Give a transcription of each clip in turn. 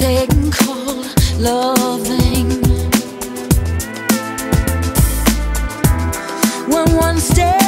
they call loving. When one step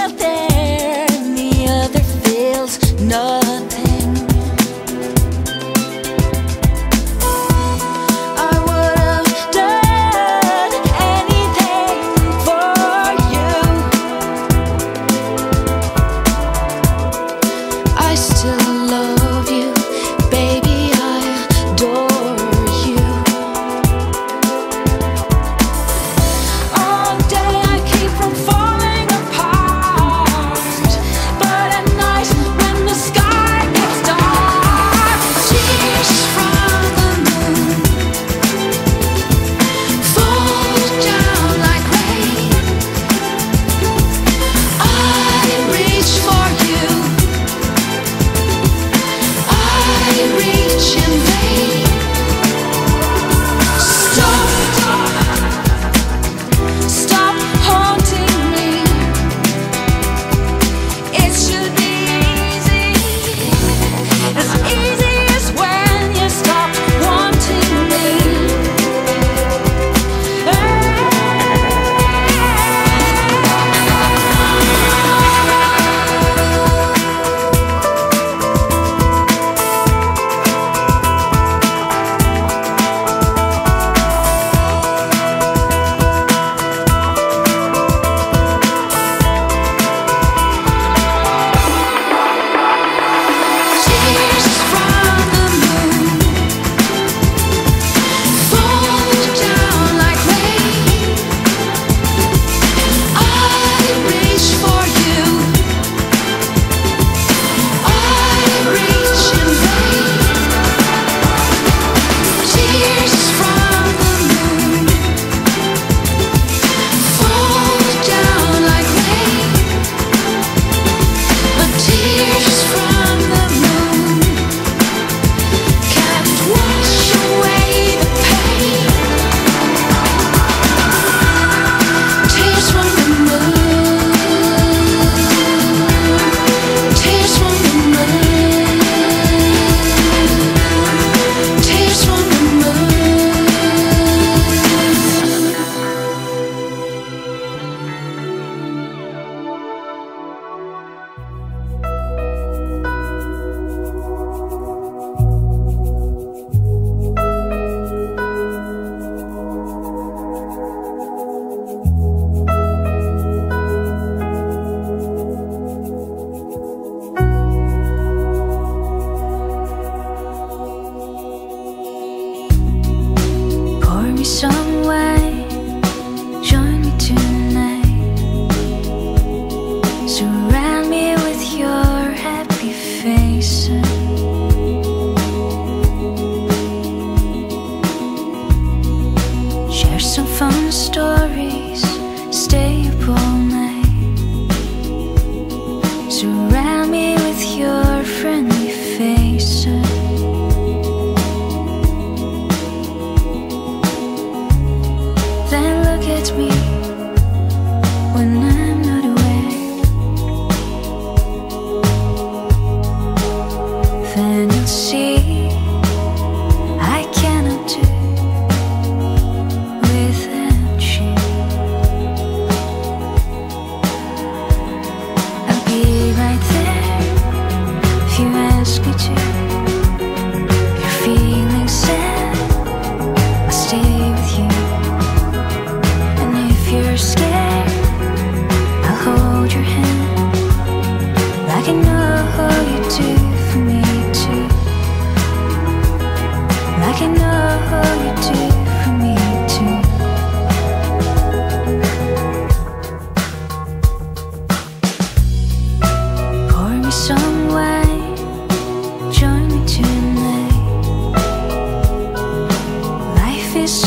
some fun stories. Stay up all night. Surround me with your friendly faces. Then look at me.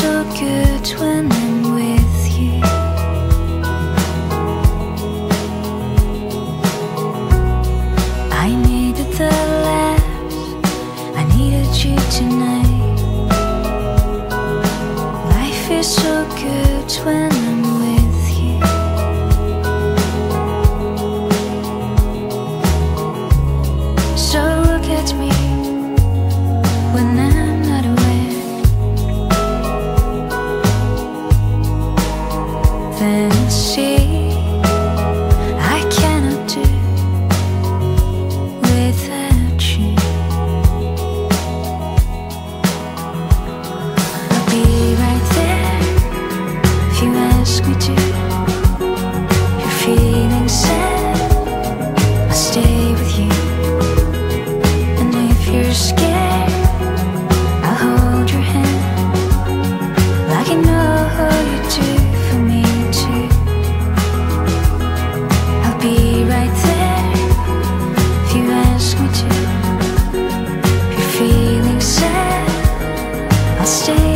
so good when I'm with you. I needed the last, I needed you tonight. Life is so good when. stay.